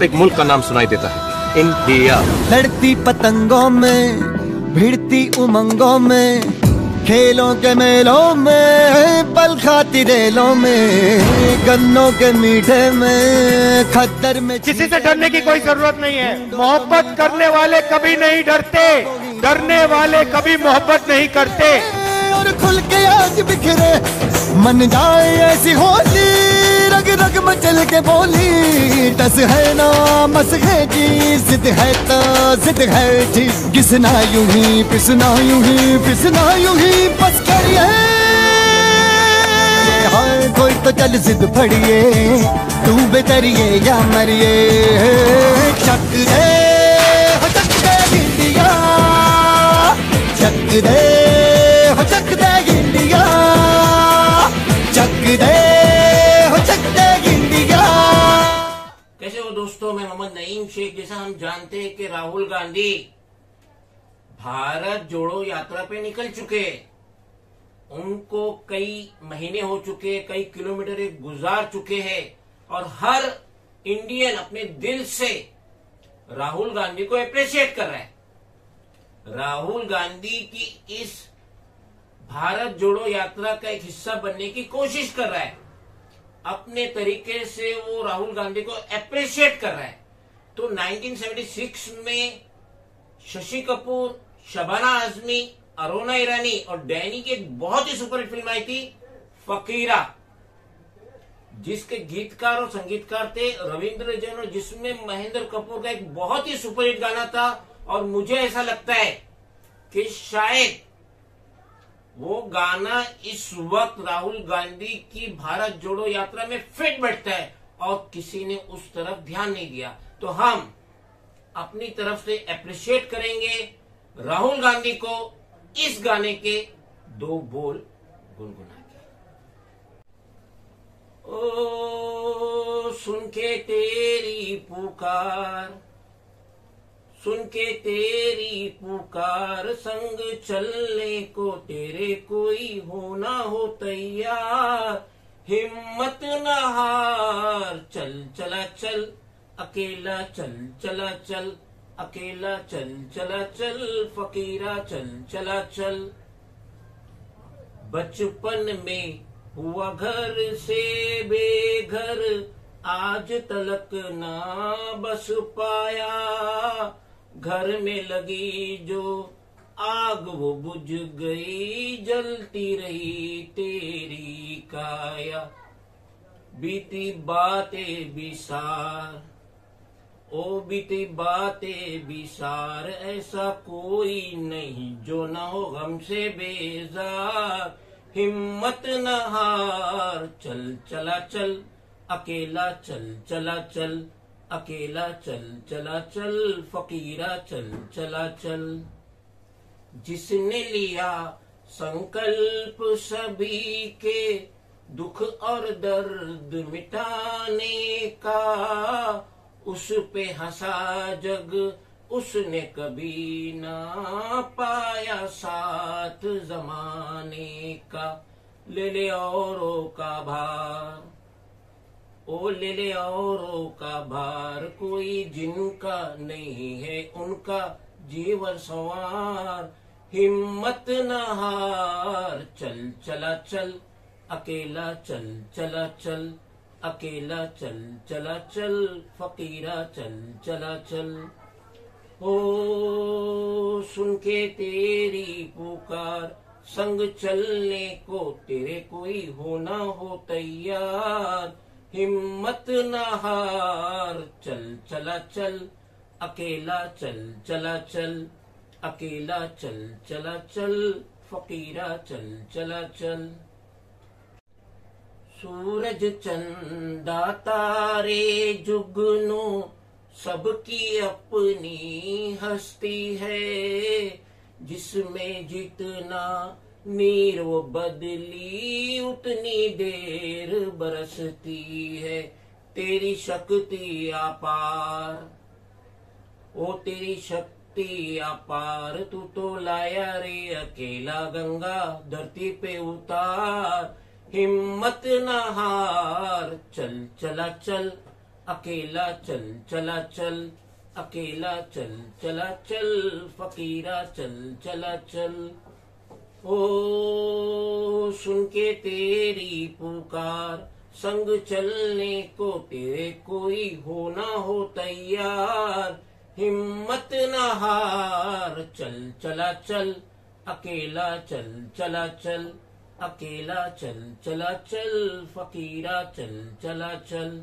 आप एक मुल्क का नाम सुनाई देता है। इंडिया। लड़ती पतंगों में भिड़ती उमंगों में खेलों के मेलों में पल खाती रेलों में गन्नों के मीठे में खतर में किसी से डरने की कोई ज़रूरत नहीं है। मोहब्बत करने वाले कभी नहीं डरते। डरने वाले कभी मोहब्बत नहीं करते। और खुल के आज बिखरे मन जाए ऐसी होली। रग रग मचल के बोली, टस है ना, मस है जी जिद है तो जिद है जी घिसना यूँ ही पिसना यूँ ही पिसना यूँ ही, बस करिए। हाय कोई तो चल जिद फड़िए तू बेतरिए या मरिए। चक दे चक दे इंडिया चक दे। शेख जैसा हम जानते हैं कि राहुल गांधी भारत जोड़ो यात्रा पे निकल चुके। उनको कई महीने हो चुके, कई किलोमीटर गुजार चुके हैं और हर इंडियन अपने दिल से राहुल गांधी को अप्रिशिएट कर रहा है। राहुल गांधी की इस भारत जोड़ो यात्रा का एक हिस्सा बनने की कोशिश कर रहा है। अपने तरीके से वो राहुल गांधी को अप्रिशिएट कर रहा है। तो 1976 में शशि कपूर, शबाना आजमी अरोना ईरानी और डैनी की एक बहुत ही सुपरहिट फ़िल्म आई थी, फकीरा, जिसके गीतकार और संगीतकार थे रविंद्र जैन और जिसमें महेंद्र कपूर का एक बहुत ही सुपरहिट गाना था और मुझे ऐसा लगता है कि शायद वो गाना इस वक्त राहुल गांधी की भारत जोड़ो यात्रा में फिट बैठता है और किसी ने उस तरफ़ ध्यान नहीं दिया। तो हम अपनी तरफ़ से अप्रिशिएट करेंगे राहुल गांधी को इस गाने के दो बोल गुनगुना के ओ सुन के तेरी पुकार सुन के तेरी पुकार, संग चलने को तेरे कोई हो ना हो तैयार, हिम्मत न हार, चल चला चल। अकेला चल, चला चल, अकेला चल, चला चल, फकीरा चल, चला चल। बचपन में हुआ घर से बेघर, आज तलक ना बस पाया। घर में लगी जो आग, वो बुझ गई, जलती रही तेरी काया। बीती बातें बिसार ओ बीती बातें बिसार ऐसा कोई नहीं जो न हो गम से बेजार। हिम्मत न हार, चल, चला, चल, अकेला, चल, चला, चल, अकेला, चल, चला, चल, फकीरा, चल, चला, चल। जिसने लिया संकल्प सभी के, दुख और दर्द मिटाने का उस पे हंसा जग, उसने कभी ना पाया साथ जमाने का। ले ले औरों का भार, ओ ले ले औरों का भार, कोई जिनका नहीं है उनका जीवन सवार। हिम्मत न हार, चल चला चल, अकेला चल चला चल। अकेला चल, चला चल, फकीरा चल, चला चल। ओ सुन के तेरी पुकार, संग चलने को तेरे कोई हो ना हो तैयार। हिम्मत न हार, चल, चला चल, अकेला चल, चला चल, अकेला चल, चला चल, फकीरा चल, चला चल। सूरज चंदा तारे जुगनू, सबकी अपनी हस्ती है। जिसमें जितना नीर वो बदली, उतनी देर बरसती है। तेरी शक्ति अपार, ओ तेरी शक्ति अपार, तू तो लाया रे अकेला गंगा, धरती पे उतार। हिम्मत न हार, चल, चला, चल। अकेला चल, चला, चल। अकेला चल, चला, चल। फकीरा चल, चला, चल। ओ, सुन के तेरी पुकार। संग चलने को तेरे कोई हो ना हो तैयार। हिम्मत न हार, चल, चला, चल। अकेला चल, चला, चल। अकेला चल चला चल फकीरा चल चला चल।